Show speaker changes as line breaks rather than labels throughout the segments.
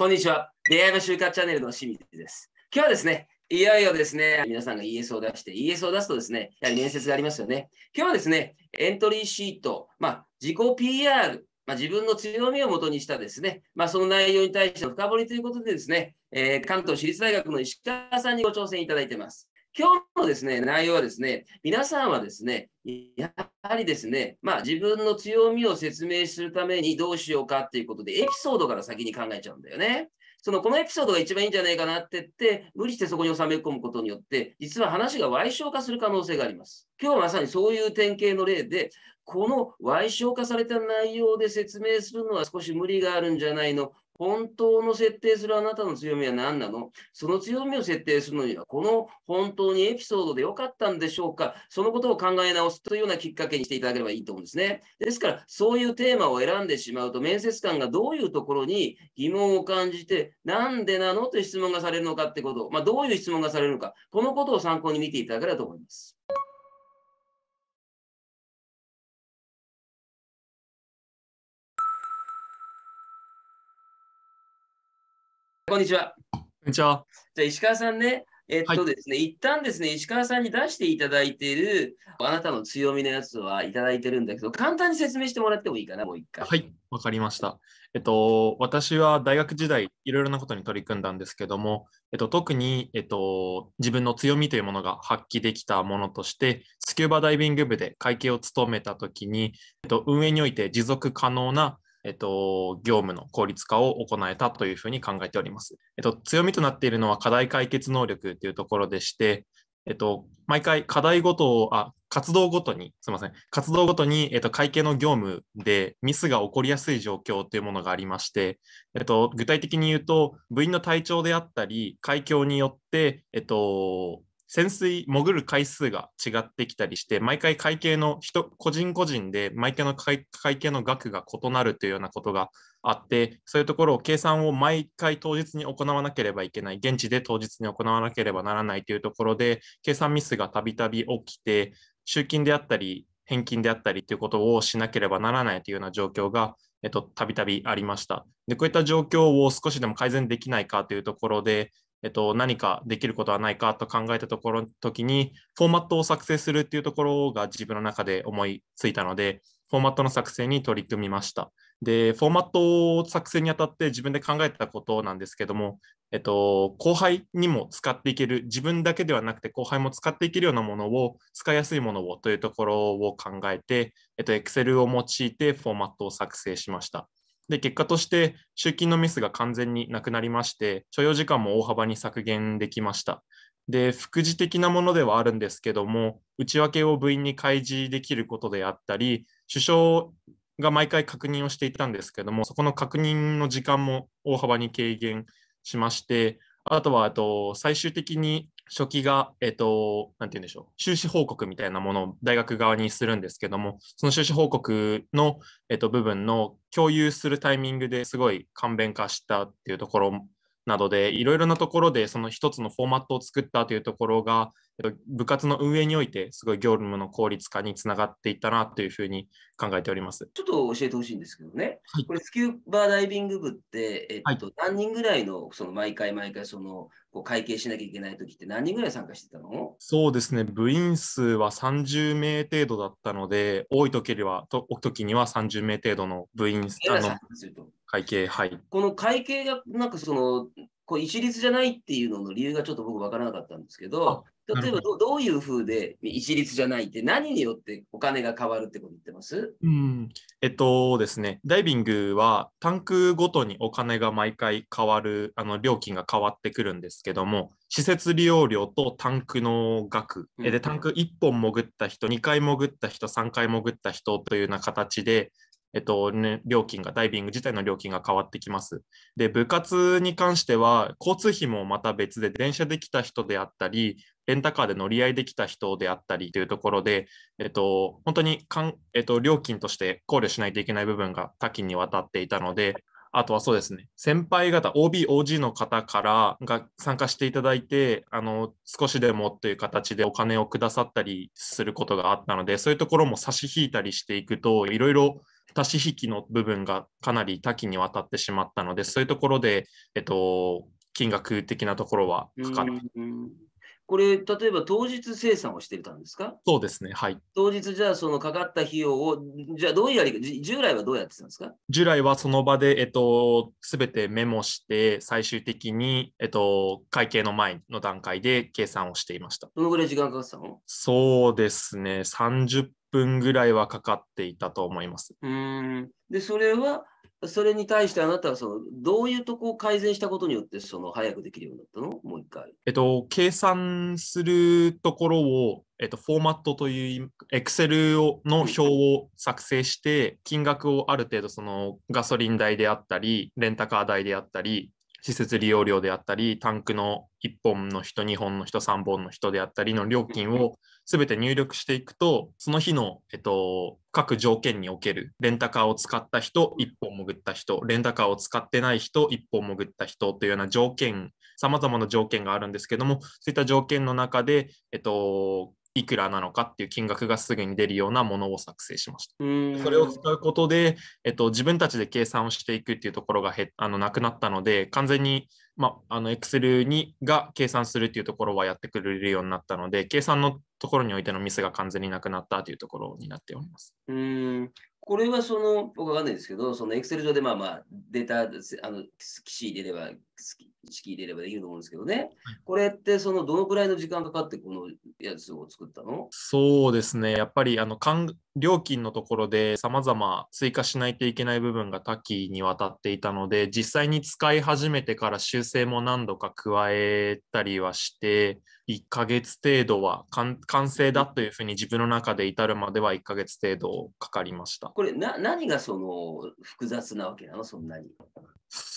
こんにちは。出会いの就活チャンネルの清水です。今日はですね、いよいよですね、皆さんが ES を出して、ES を出すとですね、やはり面接がありますよね。今日はですね、エントリーシート、まあ、自己 PR、まあ、自分の強みをもとにしたですね、まあ、その内容に対しての深掘りということでですね、えー、関東私立大学の石川さんにご挑戦いただいています。今日のですね、内容はですね、皆さんはですね、やはりですね、まあ自分の強みを説明するためにどうしようかっていうことで、エピソードから先に考えちゃうんだよね。そのこのエピソードが一番いいんじゃないかなって言って、無理してそこに収め込むことによって、実は話が歪小化する可能性があります。今日はまさにそういう典型の例で、この歪小化された内容で説明するのは少し無理があるんじゃないの。本当の設定するあなたの強みは何なの？その強みを設定するのには、この本当にエピソードで良かったんでしょうか？そのことを考え直すというようなきっかけにしていただければいいと思うんですね。ですから、そういうテーマを選んでしまうと、面接官がどういうところに疑問を感じて、なんでなの？という質問がされるのかってこと、まあ、どういう質問がされるのか、このことを参考に見ていただければと思います。こんにちは。
こんにちは。
じゃあ、石川さんね、えっとですね、はい、一旦ですね、石川さんに出していただいている、あなたの強みのやつはいただいてるんだけど、簡単に説明してもらってもいいかな、もう一回。
はい、わかりました。えっと、私は大学時代、いろいろなことに取り組んだんですけども、えっと、特に、えっと、自分の強みというものが発揮できたものとして、スキューバダイビング部で会計を務めたときに、えっと、運営において持続可能なえっと、業務の効率化を行えたというふうに考えております。えっと、強みとなっているのは課題解決能力というところでして、えっと、毎回課題ごとを、あ、活動ごとに、すみません、活動ごとに、えっと、会計の業務でミスが起こりやすい状況というものがありまして、えっと、具体的に言うと、部員の体調であったり、海峡によって、えっと、潜水、潜る回数が違ってきたりして、毎回会計の人、個人個人で毎回の会計の額が異なるというようなことがあって、そういうところを計算を毎回当日に行わなければいけない、現地で当日に行わなければならないというところで、計算ミスがたびたび起きて、集金であったり、返金であったりということをしなければならないというような状況が、たびたびありました。で、こういった状況を少しでも改善できないかというところで、えっと、何かできることはないかと考えたところの時に、フォーマットを作成するっていうところが自分の中で思いついたので、フォーマットの作成に取り組みました。で、フォーマットを作成にあたって自分で考えたことなんですけども、えっと、後輩にも使っていける、自分だけではなくて後輩も使っていけるようなものを、使いやすいものをというところを考えて、えっと、Excel を用いてフォーマットを作成しました。で、結果として集金のミスが完全になくなりまして、所要時間も大幅に削減できました。で、副次的なものではあるんですけども、内訳を部員に開示できることであったり、首相が毎回確認をしていたんですけども、そこの確認の時間も大幅に軽減しまして、あとは、あと、最終的に初期が、えっ、と、なんて言うんでしょう、収支報告みたいなものを大学側にするんですけども、その収支報告の、えっ、と、部分の共有するタイミングですごい簡便化したっていうところなどで、いろいろなところでその一つのフォーマットを作ったというところが、部活の運営においてすごい業務の効率化につながっていったなというふうに考えております。
ちょっと教えてほしいんですけどね、はい、これスキューバーダイビング部って、えっと、はい、何人ぐらいのその毎回毎回そのこう会計しなきゃいけない時って何人ぐらい参加してたの？
そうですね、部員数は30名程度だったので、多い時にはと時には30名程度の部員あの会計、はい。
この会計がなんかそのこう一律じゃないっていうのの理由がちょっと僕分からなかったんですけど、例えばどどういうふうで一律じゃないって何によってお金が変わるってこと言ってます？
うん。えっとですね、ダイビングはタンクごとにお金が毎回変わる、あの料金が変わってくるんですけども、施設利用料とタンクの額、うん、でタンク1本潜った人、2回潜った人、3回潜った人というような形で、えっとね、料金が、ダイビング自体の料金が変わってきます。で、部活に関しては、交通費もまた別で、電車で来た人であったり、レンタカーで乗り合いできた人であったりというところで、えっと、本当にかん、えっと、料金として考慮しないといけない部分が多岐にわたっていたので、あとはそうですね、先輩方、OB、OG の方からが参加していただいて、あの少しでもという形でお金をくださったりすることがあったので、そういうところも差し引いたりしていくと、いろいろ足し引きの部分がかなり多岐にわたってしまったので、そういうところで、えっと、金額的なところはかかる。
これ、例えば当日生産をしてたんですか？
そうですね、はい。
当日、じゃあ、そのかかった費用を、じゃあ、どういうやり方、従来はどうやってたんですか？
従来はその場で、えっと、すべてメモして、最終的に、えっと、会計の前の段階で計算をしていました。
どのぐらい時間かかってたの？
そうですね、30分ぐらいはかかっていたと思います。
うんで、それは、それに対してあなたはそのどういうとこを改善したことによってその早くできるようになったの？もう一回。
えっと、計算するところを、えっと、フォーマットという Excel の表を作成して、金額をある程度そのガソリン代であったり、レンタカー代であったり、施設利用料であったり、タンクの1本の人、2本の人、3本の人であったりの料金をすべて入力していくと、その日の、えっと、各条件におけるレンタカーを使った人、1本潜った人、レンタカーを使ってない人、1本潜った人というような条件、さまざまな条件があるんですけども、そういった条件の中で、えっと、いくらなのかっていう金額がすぐに出るようなものを作成しました。それを使うことで、えっと、自分たちで計算をしていくっていうところがへあのなくなったので、完全に、まあ、の Excel にが計算するっていうところはやってくれるようになったので、計算のところにおいてのミスが完全になくなったというところになっております。
うんこれはその、僕わかんないですけど、その Excel 上でまあまあデータ、あの、キー入れれば、式入れればできると思うんですけどね。これってそのどのくらいの時間かかってこのやつを作ったの？
そうですね。やっぱりあの料金のところで様々追加しないといけない部分が多岐にわたっていたので、実際に使い始めてから修正も何度か加えたりはして、1ヶ月程度は完成だというふうに自分の中で至るまでは1ヶ月程度かかりました。
これな何がその複雑なわけなの？そんなに。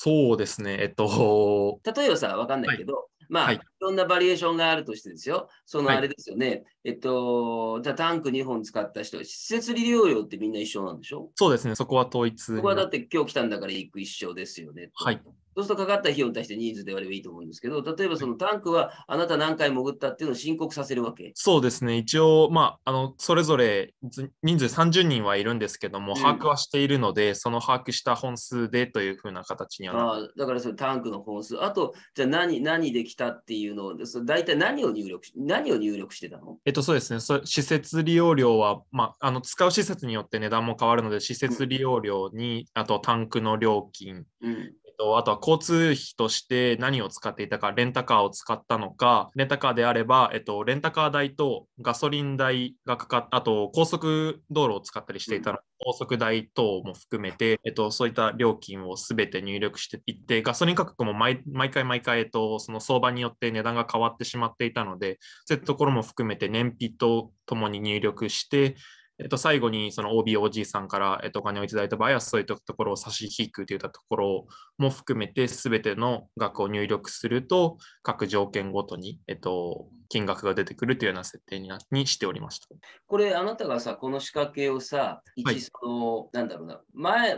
そうですね。えっと。
例えばさ、わかんないけど、はい、まあ、はい、いろんなバリエーションがあるとしてですよ。そのあれですよね。はい、えっと、じゃあタンク2本使った人、施設利用料ってみんな一緒なんでしょ？
そうですね。そこは統一。
そこはだって今日来たんだから行く一緒ですよね。
はい。
そうするとかかった費用に対してニーズで割ればいいと思うんですけど、例えばそのタンクはあなた何回潜ったっていうのを申告させるわけ。
そうですね、一応、まあ、あのそれぞれ人数30人はいるんですけども、把握はしているので、その把握した本数でというふうな形には
なあだからそのタンクの本数、あと、じゃあ何何できたっていうのを、大体何を入力し何を入力してたの？
えっと、そうですね、そ施設利用料は、まあ、あの使う施設によって値段も変わるので、施設利用料に、うん、あとタンクの料金、うんと、あとは交通費として何を使っていたか、レンタカーを使ったのか、レンタカーであれば、えっと、レンタカー代とガソリン代がかかっあと高速道路を使ったりしていたの、うん、高速代等も含めて、えっと、そういった料金をすべて入力していって、ガソリン価格も毎回毎回、えっと、その相場によって値段が変わってしまっていたので、そういったところも含めて燃費とともに入力して、えっと、最後にその OBOG さんから、えっと、お金をいただいた場合は、そういったところを差し引くといったところも含めて、すべての額を入力すると、各条件ごとに、えっと、金額が出てくるというような設定になにしておりました。
これ、あなたがさ、この仕掛けをさ、一その、はい、なんだろうな、前、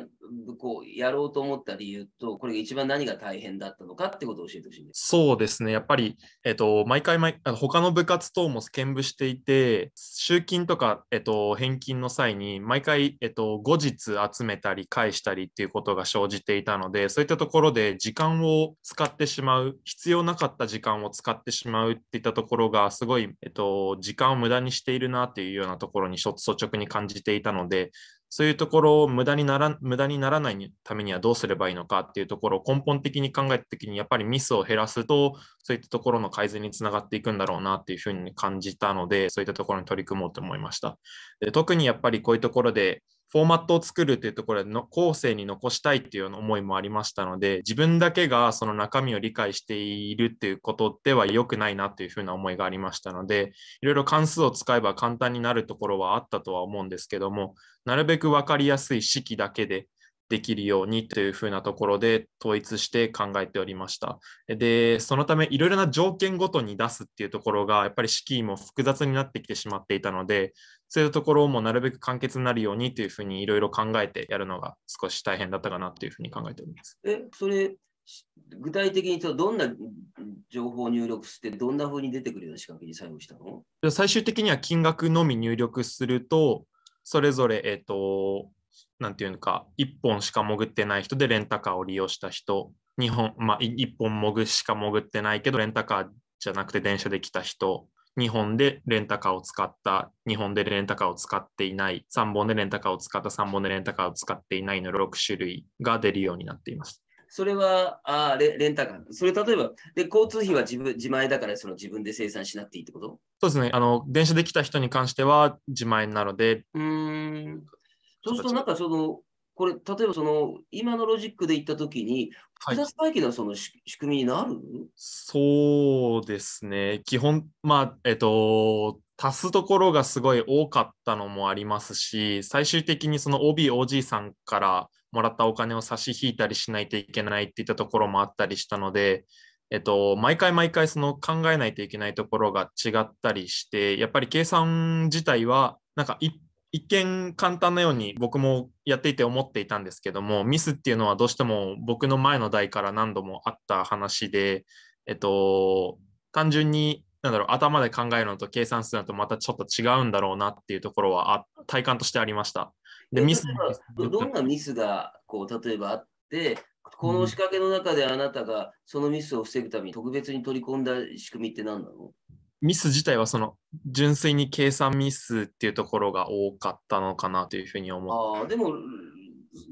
こう、やろうと思った理由と、これが一番何が大変だったのかってことを教えてほしいんです。
そうですね、やっぱり、えっと、毎回毎、他の部活等も兼務していて、集金とか、えっと、返金の際に、毎回、えっと、後日集めたり返したりっていうことが生じていたので、そういったところで時間を使ってしまう、必要なかった時間を使ってしまうっていったところがすごい、えっと、時間を無駄にしているなっていうようなところに率直に感じていたので、そういうところを無駄になら無駄にならないためにはどうすればいいのかっていうところを根本的に考えた時に、やっぱりミスを減らすと、そういったところの改善につながっていくんだろうなっていうふうに感じたので、そういったところに取り組もうと思いました。で特にやっぱりこういうところで、フォーマットを作るっていうところでの後世に残したいっていう思いもありましたので、自分だけがその中身を理解しているっていうことでは良くないなっていうふうな思いがありましたので、いろいろ関数を使えば簡単になるところはあったとは思うんですけども、なるべく分かりやすい式だけでできるようにというふうなところで統一して考えておりました。で、そのためいろいろな条件ごとに出すっていうところがやっぱり式も複雑になってきてしまっていたので、そういうところもなるべく簡潔になるようにというふうにいろいろ考えてやるのが少し大変だったかなというふうに考えております。
え、それ、具体的にどんな情報を入力して、どんなふうに出てくるような仕掛けに採用したの？
最終的には金額のみ入力すると、それぞれ、えっ、ー、と、なんていうのか、1本しか潜ってない人でレンタカーを利用した人、2本、まあ、1本潜しか潜ってないけど、レンタカーじゃなくて電車で来た人、2本でレンタカーを使った、2本でレンタカーを使っていない、3本でレンタカーを使った、3本でレンタカーを使っていないの6種類が出るようになっています。
それはあレレンタカー。それ例えばで、交通費は自分自前だからその自分で生産しなくていいってこと？
そうですね。あの電車で来た人に関しては自前なので。
うん。そうすると、なんかその、これ、例えばその、今のロジックで言ったときに、複雑回帰のその仕組みになる、はい、
そうですね。基本、まあ、えっと、足すところがすごい多かったのもありますし、最終的にその OB、OG さんからもらったお金を差し引いたりしないといけないっていったところもあったりしたので、えっと、毎回毎回その考えないといけないところが違ったりして、やっぱり計算自体は、なんか一一見簡単なように僕もやっていて思っていたんですけども、ミスっていうのはどうしても僕の前の代から何度もあった話で、えっと、単純になんだろう頭で考えるのと計算するのとまたちょっと違うんだろうなっていうところはあ体感としてありました。
でミスどんなミスがこう例えばあって、この仕掛けの中であなたがそのミスを防ぐために特別に取り込んだ仕組みって何なの？
ミス自体はその純粋に計算ミスっていうところが多かったのかなというふうに思
う。ああ、でも、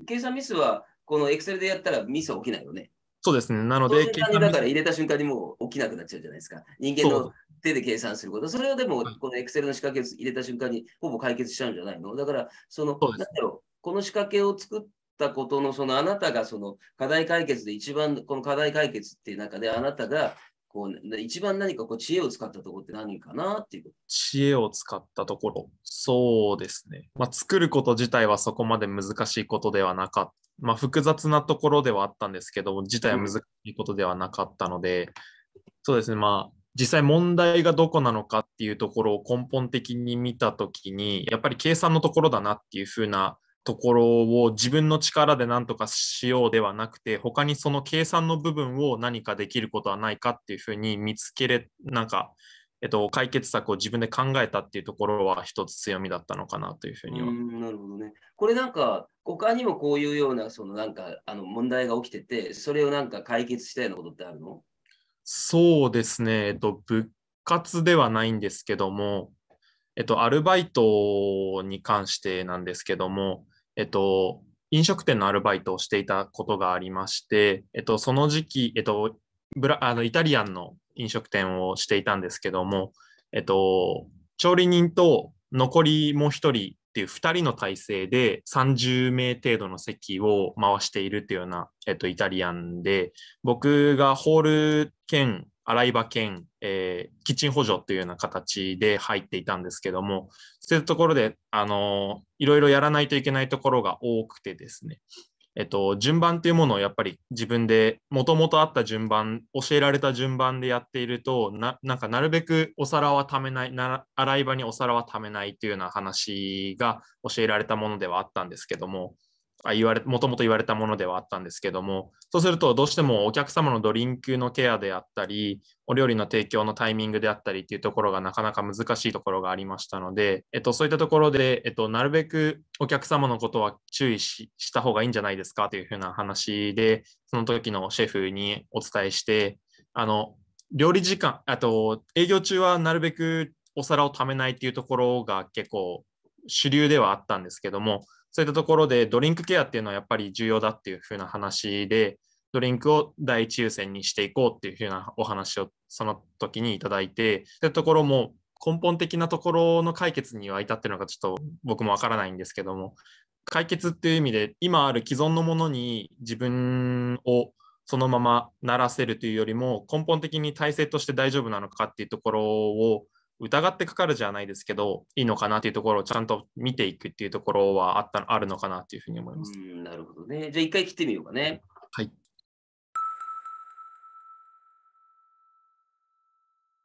計算ミスはこの Excel でやったらミスは起きないよね。
そうですね。なので、
だから入れた瞬間にもう起きなくなっちゃうじゃないですか。人間の手で計算すること。それをでも、この Excel の仕掛けを入れた瞬間にほぼ解決しちゃうんじゃないの？だから、その、なんだろう、この仕掛けを作ったことの、そのあなたがその課題解決で一番、この課題解決っていう中であなたがこう一番何かこう知恵を使ったところって何かなっていう
知恵を使ったところ、そうですね。まあ、作ること自体はそこまで難しいことではなかった。まあ、複雑なところではあったんですけど、自体は難しいことではなかったので、うん、そうですね、まあ、実際問題がどこなのかっていうところを根本的に見たときに、やっぱり計算のところだなっていうふうなところを自分の力で何とかしようではなくて、他にその計算の部分を何かできることはないかっていうふうに見つけれ、なんか、えっと、解決策を自分で考えたっていうところは一つ強みだったのかなというふうには。
なるほどね。これなんか、他にもこういうような、そのなんか、あの問題が起きてて、それをなんか解決したようなことってあるの？
そうですね。えっと、部活ではないんですけども、えっと、アルバイトに関してなんですけども、えっと、飲食店のアルバイトをしていたことがありまして、えっと、その時期、えっと、ブラあのイタリアンの飲食店をしていたんですけども、えっと、調理人と残りもう1人っていう2人の体制で30名程度の席を回しているっていうような、えっと、イタリアンで、僕がホール兼洗い場兼、えー、キッチン補助というような形で入っていたんですけども、そういうところで、あのいろいろやらないといけないところが多くてですね、えっと、順番というものをやっぱり自分でもともとあった順番、教えられた順番でやっていると、ななんかなるべくお皿はためないな、洗い場にお皿はためないというような話が教えられたものではあったんですけども、言われもともと言われたものではあったんですけども、そうするとどうしてもお客様のドリンクのケアであったり、お料理の提供のタイミングであったりっていうところがなかなか難しいところがありましたので、えっと、そういったところで、えっと、なるべくお客様のことは注意した方がいいんじゃないですかというふうな話で、その時のシェフにお伝えして、あの、料理時間、あと営業中はなるべくお皿をためないっていうところが結構主流ではあったんですけども、そういったところでドリンクケアっていうのはやっぱり重要だっていうふうな話で、ドリンクを第一優先にしていこうっていうふうなお話をその時にいただいて、そういうところも根本的なところの解決には至ってるのかちょっと僕もわからないんですけども、解決っていう意味で今ある既存のものに自分をそのままならせるというよりも根本的に体制として大丈夫なのかっていうところを疑ってかかるじゃないですけど、いいのかなというところをちゃんと見ていくっていうところはあったあるのかなというふうに思います。
なるほどね。じゃあ一回切ってみようかね。
はい。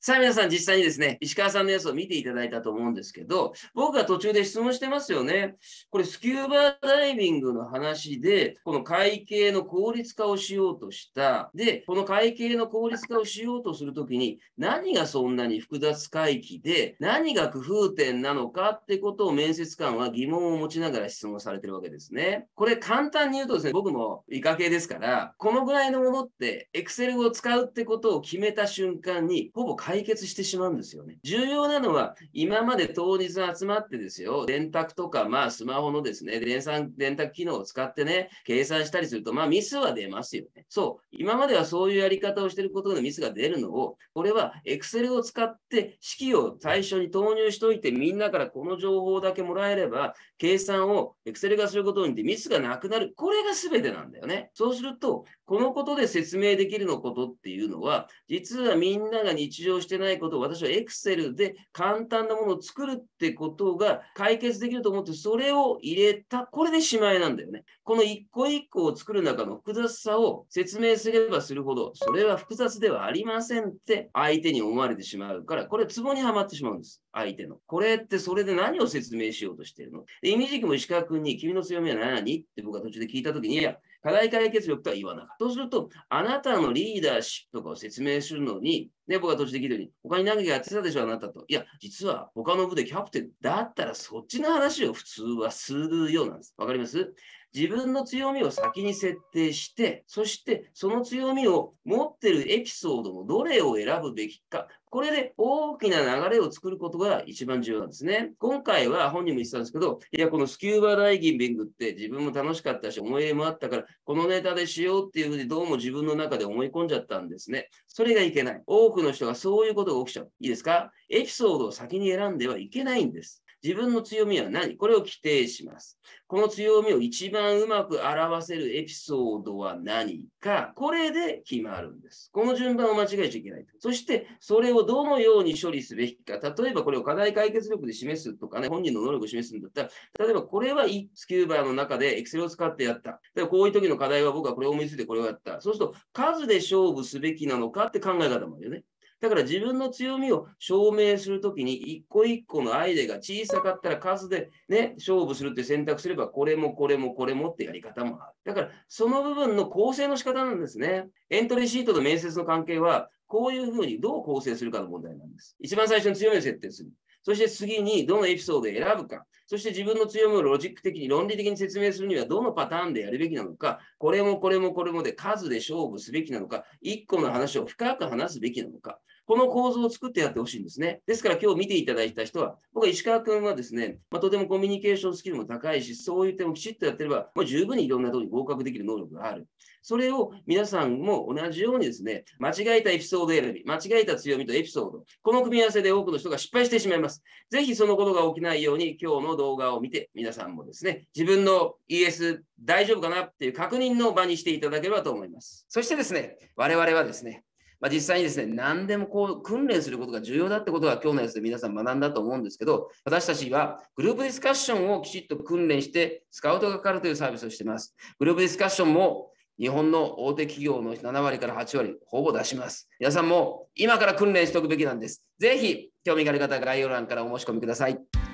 さあ皆さん実際にですね、石川さんのやつを見ていただいたと思うんですけど、僕が途中で質問してますよね。これスキューバダイビングの話で、この会計の効率化をしようとした。で、この会計の効率化をしようとするときに、何がそんなに複雑回帰で、何が工夫点なのかってことを面接官は疑問を持ちながら質問されてるわけですね。これ簡単に言うとですね、僕も理科系ですから、このぐらいのものって、Excel を使うってことを決めた瞬間に、ほぼ解決してしまうんですよね。重要なのは、今まで当日集まってですよ、電卓とか、まあ、スマホのですね、電算電卓機能を使ってね、計算したりすると、まあ、ミスは出ますよね。そう、今まではそういうやり方をしていることでミスが出るのを、これは Excel を使って式を最初に投入しといて、みんなからこの情報だけもらえれば、計算を Excel がすることによってミスがなくなる。これが全てなんだよね。そうすると、このことで説明できるのことっていうのは、実はみんなが日常してないことを私は Excel で簡単なものを作るってことが解決できると思って、それを入れた、これでしまいなんだよね。この一個一個を作る中の複雑さを説明すればするほど、それは複雑ではありませんって相手に思われてしまうから、これツボにはまってしまうんです。相手の。これってそれで何を説明しようとしてるの？で、イミジクも石川君に君の強みは何？って僕が途中で聞いたときに、いや、課題解決力とは言わなかった。そうすると、あなたのリーダーシップとかを説明するのに、ね、僕が途中で聞いたように、他に何かやってたでしょう、あなたと。いや、実は他の部でキャプテン。だったらそっちの話を普通はするようなんです。わかります？自分の強みを先に設定して、そしてその強みを持ってるエピソードのどれを選ぶべきか、これで大きな流れを作ることが一番重要なんですね。今回は本人も言ってたんですけど、いや、このスキューバダイビングって自分も楽しかったし、思い入れもあったから、このネタでしようっていうふうにどうも自分の中で思い込んじゃったんですね。それがいけない。多くの人がそういうことが起きちゃう。いいですか？エピソードを先に選んではいけないんです。自分の強みは何？これを規定します。この強みを一番うまく表せるエピソードは何か、これで決まるんです。この順番を間違えちゃいけない。そして、それをどのように処理すべきか？例えば、これを課題解決力で示すとかね、本人の能力を示すんだったら、例えば、これはスキューバーの中で Excel を使ってやった。例えば、こういう時の課題は僕はこれを思いついてこれをやった。そうすると、数で勝負すべきなのかって考え方もあるよね。だから自分の強みを証明するときに、一個一個のアイデアが小さかったら数でね、勝負するって選択すれば、これもこれもこれもってやり方もある。だから、その部分の構成の仕方なんですね。エントリーシートと面接の関係は、こういうふうにどう構成するかの問題なんです。一番最初に強みを設定する。そして次にどのエピソードを選ぶか。そして自分の強みをロジック的に論理的に説明するにはどのパターンでやるべきなのか、これもこれもこれもで数で勝負すべきなのか、一個の話を深く話すべきなのか、この構造を作ってやってほしいんですね。ですから今日見ていただいた人は、僕は石川君はですね、まあ、とてもコミュニケーションスキルも高いし、そういう点をきちっとやってれば、もう十分にいろんなところに合格できる能力がある。それを皆さんも同じようにですね、間違えたエピソード選び、間違えた強みとエピソード、この組み合わせで多くの人が失敗してしまいます。ぜひそのことが起きないように、今日の動画を見て、皆さんもですね、自分の ES 大丈夫かなっていう確認の場にしていただければと思います。そしてですね、我々はですね、まあ、実際にですね、何でもこう訓練することが重要だってことが今日のやつで皆さん学んだと思うんですけど、私たちはグループディスカッションをきちっと訓練してスカウトがかかるというサービスをしています。グループディスカッションも日本の大手企業の7割から8割ほぼ出します。皆さんも今から訓練しておくべきなんです。ぜひ興味がある方は概要欄からお申し込みください。